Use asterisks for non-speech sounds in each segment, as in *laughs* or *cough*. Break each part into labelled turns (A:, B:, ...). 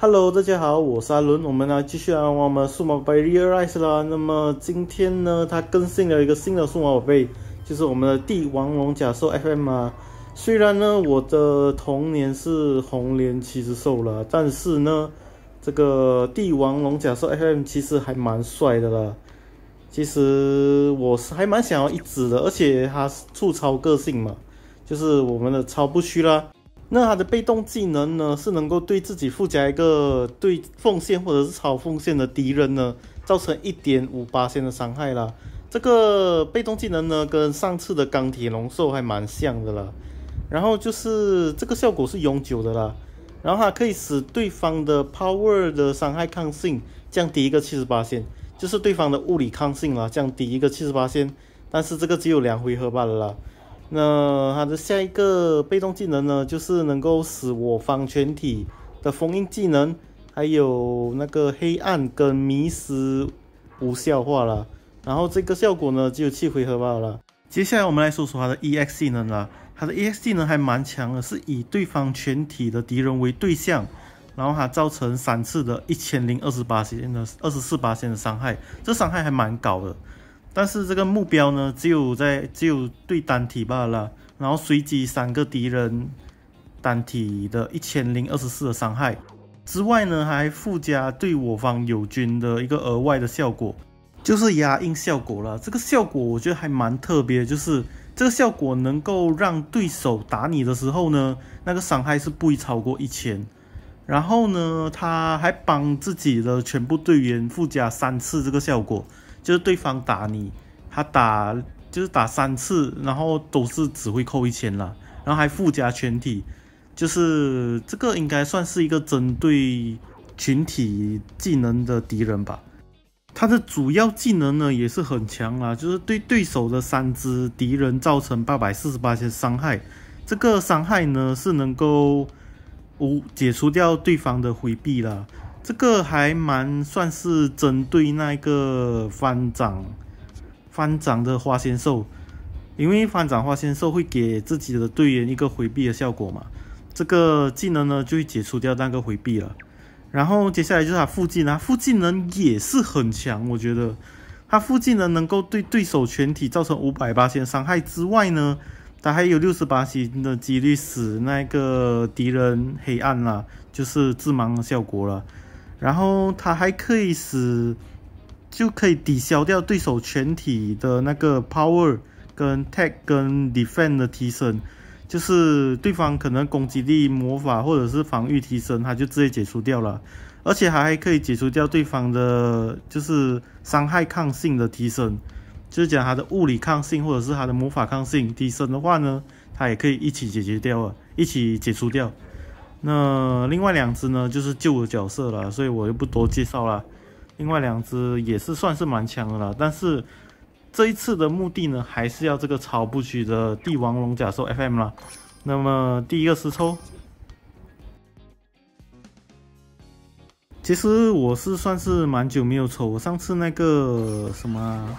A: Hello，大家好，我是阿伦，我们来继续来玩我们数码宝贝 Realize 啦。那么今天呢，它更新了一个新的数码宝贝，就是我们的帝王龙甲兽 FM 啊。虽然呢，我的童年是红莲骑士兽了，但是呢，这个帝王龙甲兽 FM 其实还蛮帅的啦。其实我是还蛮想要一只的，而且它出超个性嘛，就是我们的超不虚啦。那它的被动技能呢，是能够对自己附加一个对奉献或者是超奉献的敌人呢，造成一点五八线的伤害啦。这个被动技能呢，跟上次的钢铁龙兽还蛮像的啦。然后就是这个效果是永久的啦。然后它可以使对方的 power 的伤害抗性降低一个七十八线。就是对方的物理抗性啦，降低一个七十八线，但是这个只有两回合罢了啦。那它的下一个被动技能呢，就是能够使我方全体的封印技能，还有那个黑暗跟迷失无效化了。然后这个效果呢，只有七回合罢了。接下来我们来说说它的 EX 技能啦，它的 EX 技能还蛮强的，是以对方全体的敌人为对象。然后它造成三次的一千零二十八线的二十四八线的伤害，这伤害还蛮高的。但是这个目标呢，只有在只有对单体罢了。然后随机三个敌人单体的一千零二十四的伤害之外呢，还附加对我方友军的一个额外的效果，就是压印效果了。这个效果我觉得还蛮特别，就是这个效果能够让对手打你的时候呢，那个伤害是不会超过一千。然后呢，他还帮自己的全部队员附加三次这个效果，就是对方打你，他打就是打三次，然后都是只会扣一千了，然后还附加全体，就是这个应该算是一个针对群体技能的敌人吧。他的主要技能呢也是很强啊，就是对对手的三只敌人造成八百四十八千伤害，这个伤害呢是能够。无解除掉对方的回避了，这个还蛮算是针对那个翻掌翻掌的花仙兽，因为翻掌花仙兽会给自己的队员一个回避的效果嘛，这个技能呢就会解除掉那个回避了。然后接下来就是他副技能，副技能也是很强，我觉得他附技能能够对对手全体造成五百八千伤害之外呢。它还有六十八星的几率使那个敌人黑暗啦，就是致盲的效果了。然后它还可以使，就可以抵消掉对手全体的那个 power 跟 tag 跟 defend 的提升，就是对方可能攻击力、魔法或者是防御提升，它就直接解除掉了。而且还还可以解除掉对方的，就是伤害抗性的提升。就是讲它的物理抗性或者是它的魔法抗性提升的话呢，它也可以一起解决掉啊，一起解除掉。那另外两只呢，就是旧的角色了，所以我就不多介绍了。另外两只也是算是蛮强的了，但是这一次的目的呢，还是要这个超不虚的帝王龙甲兽 FM 了。那么第一个是抽，其实我是算是蛮久没有抽，我上次那个什么。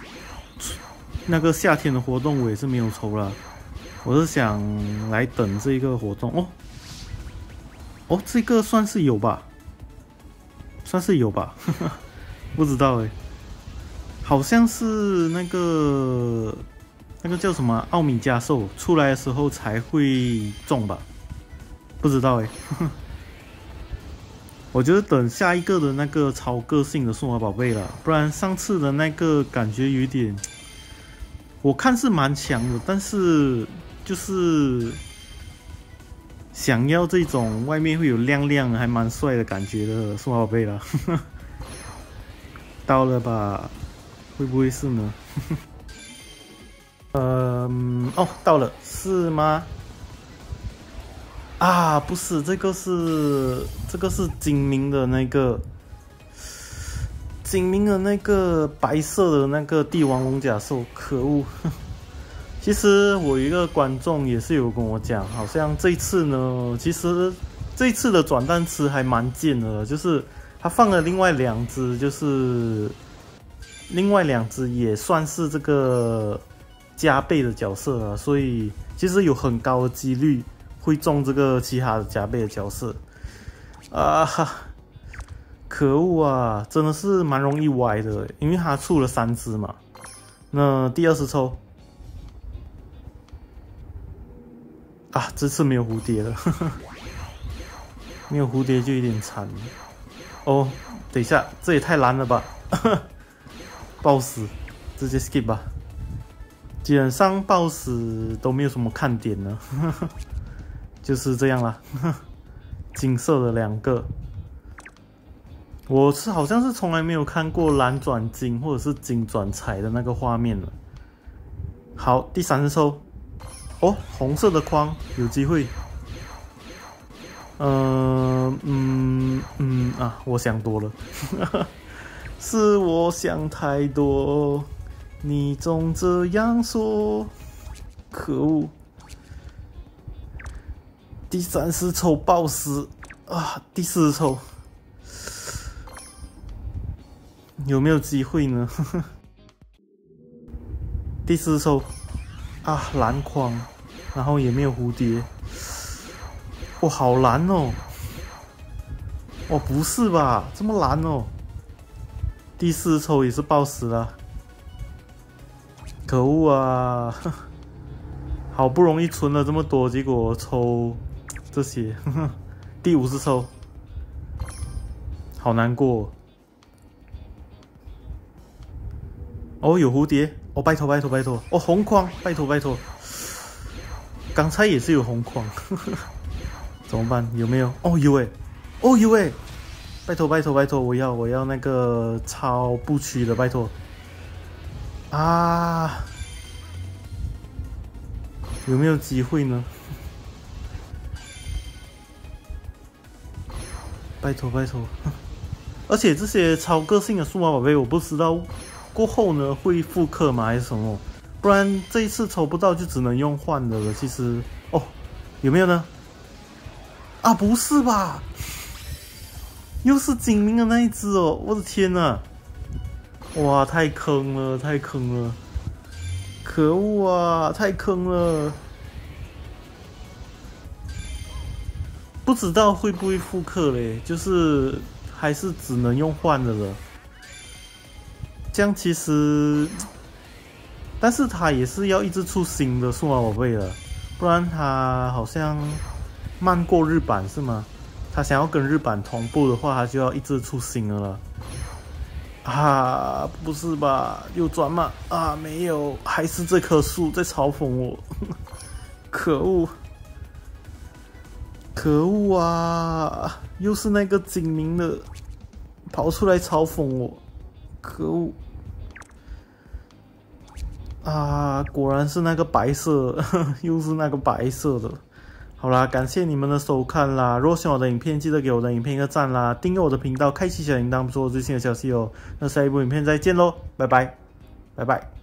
A: 那个夏天的活动我也是没有抽了，我是想来等这一个活动哦。哦，这个算是有吧，算是有吧，*laughs* 不知道哎，好像是那个那个叫什么奥米加兽出来的时候才会中吧，不知道哎。*laughs* 我觉得等下一个的那个超个性的数码宝贝了，不然上次的那个感觉有点，我看是蛮强的，但是就是想要这种外面会有亮亮还蛮帅的感觉的数码宝贝了，*laughs* 到了吧？会不会是呢？*laughs* 嗯，哦，到了，是吗？啊，不是，这个是这个是精明的那个精明的那个白色的那个帝王龙甲兽，可恶！其实我一个观众也是有跟我讲，好像这次呢，其实这次的转蛋池还蛮贱的，就是他放了另外两只，就是另外两只也算是这个加倍的角色啊，所以其实有很高的几率。会中这个其他的加倍的角色啊哈，可恶啊，真的是蛮容易歪的，因为它出了三只嘛。那第二次抽，啊，这次没有蝴蝶了，*laughs* 没有蝴蝶就有点惨。哦，等一下，这也太难了吧，*laughs* 暴死，直接 skip 吧。基本上暴死都没有什么看点呢，*laughs* 就是这样啦。金色的两个，我是好像是从来没有看过蓝转金或者是金转彩的那个画面了。好，第三次抽，哦，红色的框有机会。嗯嗯嗯啊，我想多了，*laughs* 是我想太多，你总这样说，可恶。第三次抽爆死啊！第四次抽有没有机会呢？*laughs* 第四次抽啊，蓝框，然后也没有蝴蝶，哇，好蓝哦！哦，不是吧？这么蓝哦！第四抽也是爆死了，可恶啊！*laughs* 好不容易存了这么多，结果抽。这些，*laughs* 第五次抽，好难过。哦，有蝴蝶，哦，拜托拜托拜托，哦，红框，拜托拜托。刚才也是有红框，*laughs* 怎么办？有没有？哦，有诶，哦，有诶，拜托拜托拜托，我要我要那个超不屈的，拜托。啊，有没有机会呢？拜 *laughs* 托拜托，*laughs* 而且这些超个性的数码宝贝，我不知道过后呢会复刻吗还是什么？不然这一次抽不到就只能用换的了。其实哦，有没有呢？啊，不是吧？又是精灵的那一只哦！我的天呐！哇，太坑了，太坑了！可恶啊，太坑了！不知道会不会复刻嘞？就是还是只能用换的了。这样其实，但是他也是要一直出新的数码宝贝了，不然他好像慢过日版是吗？他想要跟日版同步的话，他就要一直出新的了。啊，不是吧？又转吗？啊，没有，还是这棵树在嘲讽我，*laughs* 可恶！可恶啊！又是那个精明的跑出来嘲讽我，可恶！啊，果然是那个白色，*laughs* 又是那个白色的。好啦，感谢你们的收看啦！如果喜欢我的影片，记得给我的影片一个赞啦，订阅我的频道，开启小铃铛，不错最新的消息哦。那下一部影片再见喽，拜拜，拜拜。